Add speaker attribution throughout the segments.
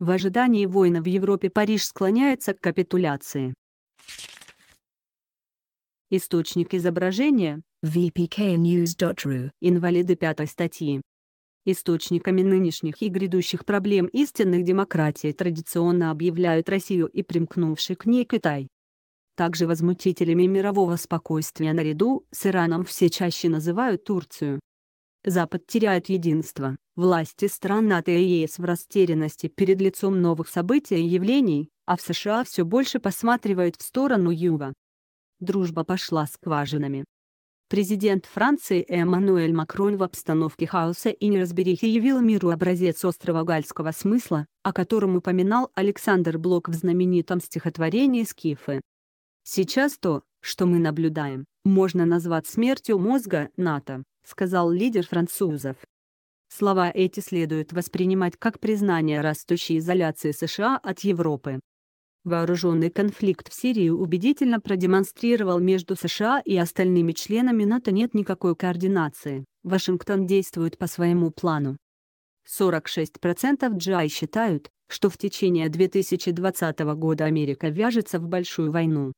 Speaker 1: В ожидании войны в Европе Париж склоняется к капитуляции. Источник изображения
Speaker 2: vpknews.ru
Speaker 1: инвалиды пятой статьи. Источниками нынешних и грядущих проблем истинных демократий традиционно объявляют Россию и примкнувший к ней Китай. Также возмутителями мирового спокойствия наряду с Ираном все чаще называют Турцию. Запад теряет единство, власти стран НАТО и ЕС в растерянности перед лицом новых событий и явлений, а в США все больше посматривают в сторону Юга дружба пошла скважинами. Президент Франции Эммануэль Макрон в обстановке хаоса и неразберихи явил миру образец острого гальского смысла, о котором упоминал Александр Блок в знаменитом стихотворении «Скифы». «Сейчас то, что мы наблюдаем, можно назвать смертью мозга НАТО», сказал лидер французов. Слова эти следует воспринимать как признание растущей изоляции США от Европы. Вооруженный конфликт в Сирии убедительно продемонстрировал между США и остальными членами НАТО нет никакой координации. Вашингтон действует по своему плану. 46% Джай считают, что в течение 2020 года Америка вяжется в большую войну.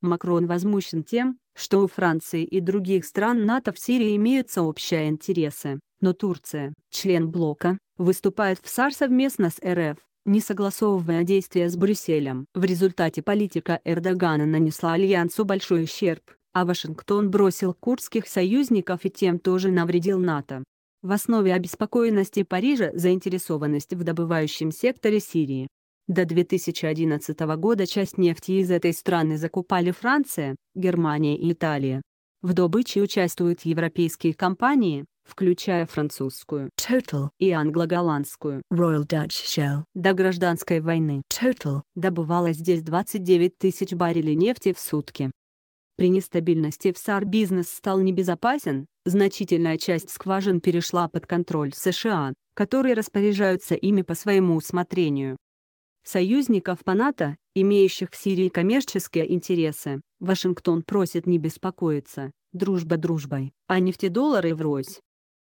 Speaker 1: Макрон возмущен тем, что у Франции и других стран НАТО в Сирии имеются общие интересы, но Турция, член блока, выступает в САР совместно с РФ, не согласовывая действия с Брюсселем. В результате политика Эрдогана нанесла Альянсу большой ущерб, а Вашингтон бросил курдских союзников и тем тоже навредил НАТО. В основе обеспокоенности Парижа заинтересованность в добывающем секторе Сирии. До 2011 года часть нефти из этой страны закупали Франция, Германия и Италия. В добыче участвуют европейские компании, включая французскую
Speaker 2: Total
Speaker 1: и англо-голландскую
Speaker 2: Royal Dutch Shell
Speaker 1: до гражданской войны
Speaker 2: Total
Speaker 1: добывалось здесь 29 тысяч баррелей нефти в сутки. При нестабильности в САР бизнес стал небезопасен, значительная часть скважин перешла под контроль США, которые распоряжаются ими по своему усмотрению. Союзников по НАТО, имеющих в Сирии коммерческие интересы, Вашингтон просит не беспокоиться, дружба дружбой, а нефтедоллары врозь.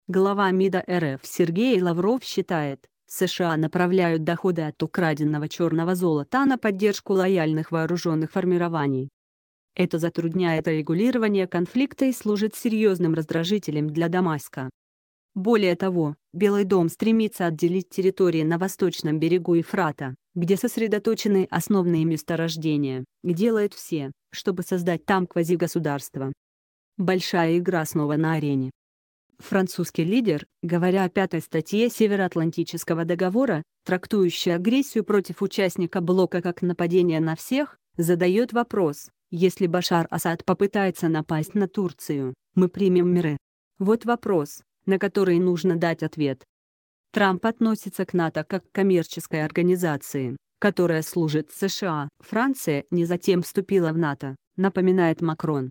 Speaker 1: Глава МИДа РФ Сергей Лавров считает, США направляют доходы от украденного черного золота на поддержку лояльных вооруженных формирований. Это затрудняет регулирование конфликта и служит серьезным раздражителем для Дамаска. Более того, Белый дом стремится отделить территории на восточном берегу Ефрата, где сосредоточены основные месторождения, и делает все, чтобы создать там квазигосударство. Большая игра снова на арене. Французский лидер, говоря о пятой статье Североатлантического договора, трактующей агрессию против участника блока как нападение на всех, задает вопрос, если Башар Асад попытается напасть на Турцию, мы примем меры. Вот вопрос, на который нужно дать ответ. Трамп относится к НАТО как к коммерческой организации, которая служит США. Франция не затем вступила в НАТО, напоминает Макрон.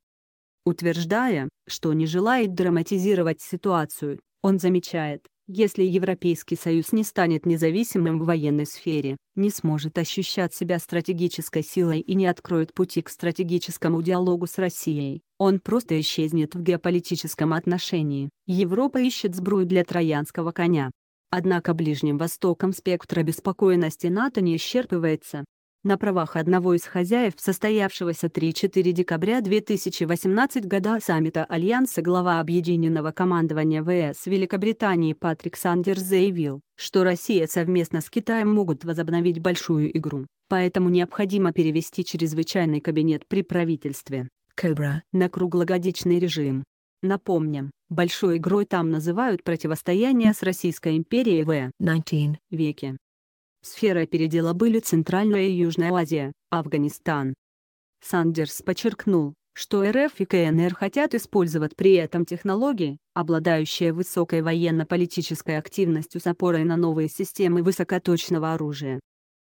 Speaker 1: Утверждая, что не желает драматизировать ситуацию, он замечает, если Европейский Союз не станет независимым в военной сфере, не сможет ощущать себя стратегической силой и не откроет пути к стратегическому диалогу с Россией, он просто исчезнет в геополитическом отношении. Европа ищет сбрую для троянского коня. Однако Ближним Востоком спектр обеспокоенности НАТО не исчерпывается на правах одного из хозяев состоявшегося 3-4 декабря 2018 года саммита Альянса глава Объединенного командования ВС Великобритании Патрик Сандерс заявил, что Россия совместно с Китаем могут возобновить большую игру, поэтому необходимо перевести чрезвычайный кабинет при правительстве
Speaker 2: Cobra
Speaker 1: на круглогодичный режим. Напомним, большой игрой там называют противостояние с Российской империей в
Speaker 2: 19
Speaker 1: веке. Сферой передела были Центральная и Южная Азия, Афганистан. Сандерс подчеркнул, что РФ и КНР хотят использовать при этом технологии, обладающие высокой военно-политической активностью с опорой на новые системы высокоточного оружия.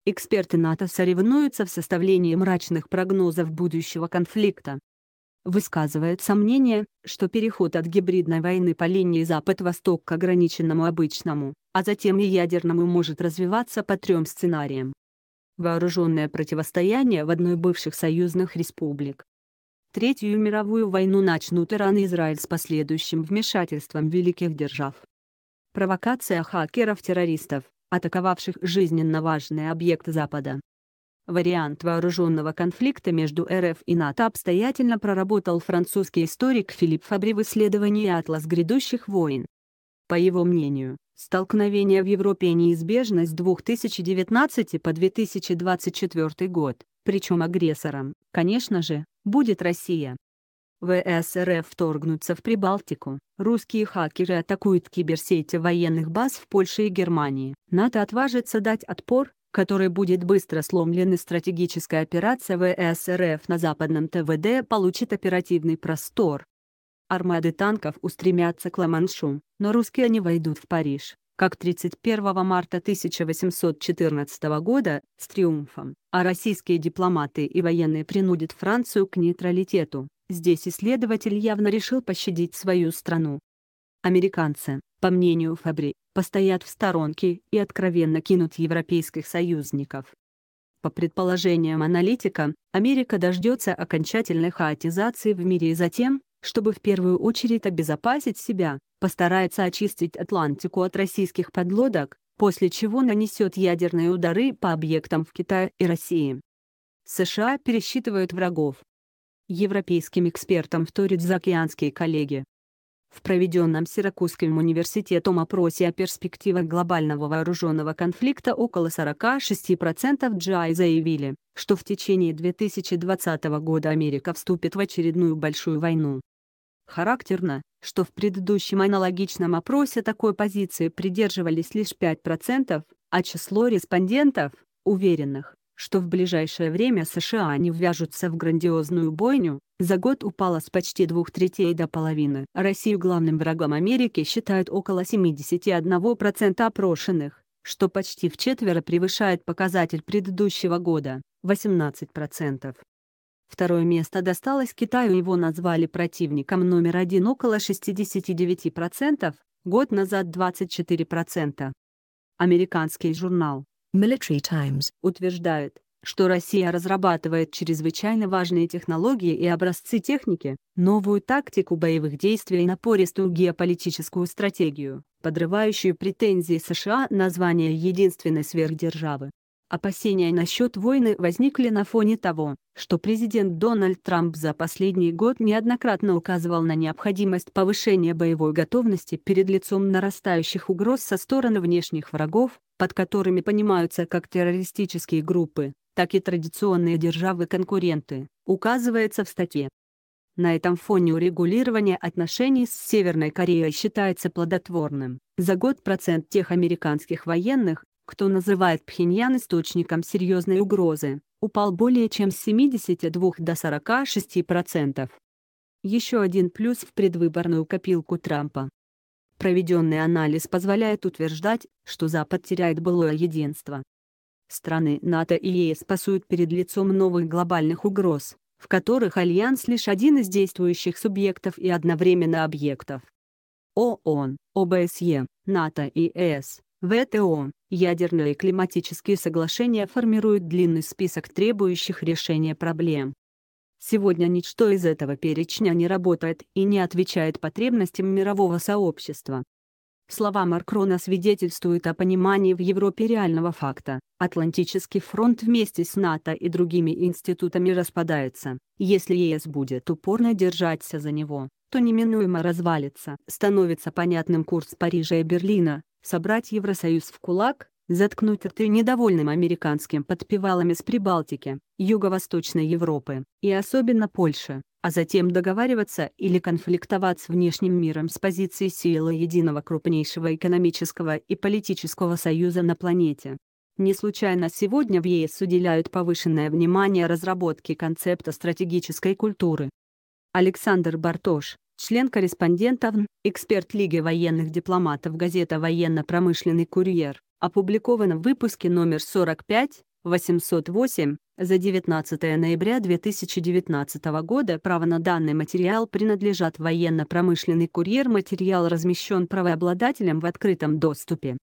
Speaker 1: Эксперты НАТО соревнуются в составлении мрачных прогнозов будущего конфликта, высказывает сомнение, что переход от гибридной войны по линии Запад-Восток к ограниченному обычному, а затем и ядерному может развиваться по трем сценариям. Вооруженное противостояние в одной бывших союзных республик. Третью мировую войну начнут Иран и Израиль с последующим вмешательством великих держав. Провокация хакеров-террористов, атаковавших жизненно важные объекты Запада. Вариант вооруженного конфликта между РФ и НАТО обстоятельно проработал французский историк Филипп Фабри в исследовании «Атлас грядущих войн». По его мнению, столкновение в Европе неизбежно с 2019 по 2024 год, причем агрессором, конечно же, будет Россия. ВС РФ вторгнутся в Прибалтику, русские хакеры атакуют киберсети военных баз в Польше и Германии. НАТО отважится дать отпор, который будет быстро сломлен и стратегическая операция ВС РФ на западном ТВД получит оперативный простор. Армады танков устремятся к Ла-Маншу, но русские не войдут в Париж, как 31 марта 1814 года, с триумфом, а российские дипломаты и военные принудят Францию к нейтралитету. Здесь исследователь явно решил пощадить свою страну. Американцы, по мнению Фабри, постоят в сторонке и откровенно кинут европейских союзников. По предположениям аналитика, Америка дождется окончательной хаотизации в мире и затем, чтобы в первую очередь обезопасить себя, постарается очистить Атлантику от российских подлодок, после чего нанесет ядерные удары по объектам в Китае и России. США пересчитывают врагов, Европейским экспертам вторят заокеанские коллеги. В проведенном Сиракузским университетом опросе о перспективах глобального вооруженного конфликта около 46% GI заявили, что в течение 2020 года Америка вступит в очередную большую войну. Характерно, что в предыдущем аналогичном опросе такой позиции придерживались лишь 5%, а число респондентов, уверенных, что в ближайшее время США не ввяжутся в грандиозную бойню, за год упала с почти двух третей до половины. Россию главным врагом Америки считают около 71% опрошенных, что почти в четверо превышает показатель предыдущего года – 18%. Второе место досталось Китаю, его назвали противником номер один около 69%, год назад 24%. Американский журнал
Speaker 2: Military Times
Speaker 1: утверждает, что Россия разрабатывает чрезвычайно важные технологии и образцы техники, новую тактику боевых действий и напористую геополитическую стратегию, подрывающую претензии США на звание единственной сверхдержавы. Опасения насчет войны возникли на фоне того, что президент Дональд Трамп за последний год неоднократно указывал на необходимость повышения боевой готовности перед лицом нарастающих угроз со стороны внешних врагов, под которыми понимаются как террористические группы, так и традиционные державы-конкуренты, указывается в статье. На этом фоне урегулирование отношений с Северной Кореей считается плодотворным. За год процент тех американских военных, кто называет Пхеньян источником серьезной угрозы, упал более чем с 72 до 46%. Еще один плюс в предвыборную копилку Трампа. Проведенный анализ позволяет утверждать, что Запад теряет былое единство. Страны НАТО и ЕС пасуют перед лицом новых глобальных угроз, в которых Альянс лишь один из действующих субъектов и одновременно объектов. ООН, ОБСЕ, НАТО и ЕС ВТО, ядерные и климатические соглашения формируют длинный список требующих решения проблем. Сегодня ничто из этого перечня не работает и не отвечает потребностям мирового сообщества. Слова Маркрона свидетельствуют о понимании в Европе реального факта. Атлантический фронт вместе с НАТО и другими институтами распадается. Если ЕС будет упорно держаться за него, то неминуемо развалится. Становится понятным курс Парижа и Берлина, собрать Евросоюз в кулак, заткнуть рты недовольным американским подпевалами с Прибалтики, Юго-Восточной Европы, и особенно Польши, а затем договариваться или конфликтовать с внешним миром с позиции силы единого крупнейшего экономического и политического союза на планете. Не случайно сегодня в ЕС уделяют повышенное внимание разработке концепта стратегической культуры. Александр Бартош, член-корреспондент АВН, эксперт Лиги военных дипломатов газета «Военно-промышленный курьер», опубликовано в выпуске номер 45, 808, за 19 ноября 2019 года право на данный материал принадлежат военно-промышленный курьер. Материал размещен правообладателем в открытом доступе.